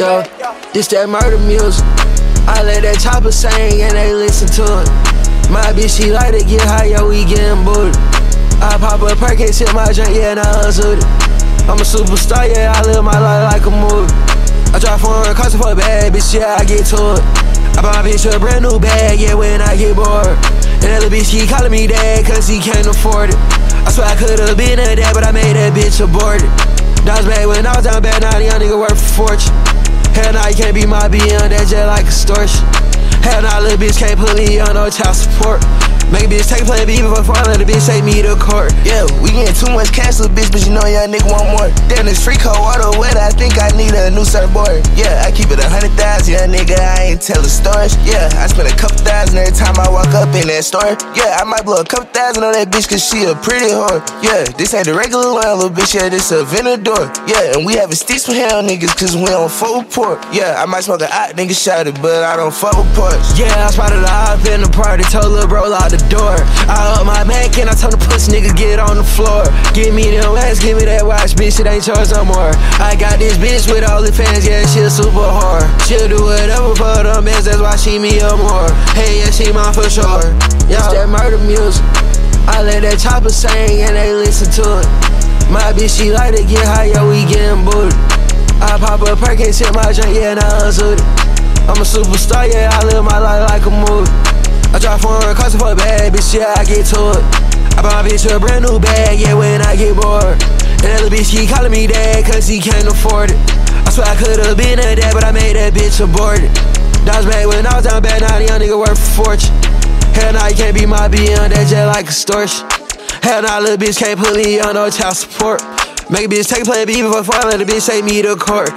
Yo, this that murder music. I let that chopper sing and they listen to it. My bitch, she like to get high, yo, we getting booted. I pop a perk and sip my drink, yeah, now I'm it. I'm a superstar, yeah, I live my life like a movie. I drive foreign cars for a bad bitch, yeah, I get to it. I buy my bitch a brand new bag, yeah, when I get bored. And that bitch, he calling me dad, cause he can't afford it. I swear I could've been a dad, but I made that bitch aborted. That was back when I was down bad, now the young nigga worth a fortune. Hell nah, you can't be my BM, that just like extortion. Hell nah, little bitch can't put me on no child support. Make bitch take Plan B before I let a bitch take me to court. Yeah, we getting too much cash, little bitch, but you know young nigga want more. Damn, this free cold water wet, I think I need a new surfboard. Yeah, I keep it a hundred thousand, young nigga, I ain't tellin' stories. Yeah, I spend a couple thousand every time I walk up in that store. Yeah, I might blow a couple thousand on that bitch, cause she a pretty whore. Yeah, this ain't the regular line, little bitch, yeah, this a door. Yeah, and we having sticks for hell niggas, cause we on full port. Yeah, I might smoke a hot nigga shot it, but I don't fuck with ports. Yeah, I spotted a op in the party, told lil' bro out the door. I up my back and I told the pussy nigga get on the floor. Give me them ass, give me that watch, bitch, it ain't yours no more. I got this bitch with all the fans, yeah, she super hard. She'll do whatever for them bands, that's why she me up more. Hey, yeah, she mine for sure. Yeah, that murder music. I let that chopper sing and they listen to it. My bitch, she like to get high, yeah, we getting booted. I pop a perk and sip my drink, yeah, now I'm suited. I'm a superstar, yeah, I live my life like a movie. I drive foreign cars for a bad bitch, yeah, I get to it. I buy my bitch a brand new bag, yeah, when I get bored. And that bitch, keep calling me dad, cause he can't afford it. I swear I could've been a dad, but I made that bitch aborted. it. was back when I was down bad, now the young nigga worth a fortune. Hell nah, you can't be my BM, that just like extortion. Hell nah, little bitch can't put me on no child support. Make a bitch take a Plan B before I let a bitch take me to court.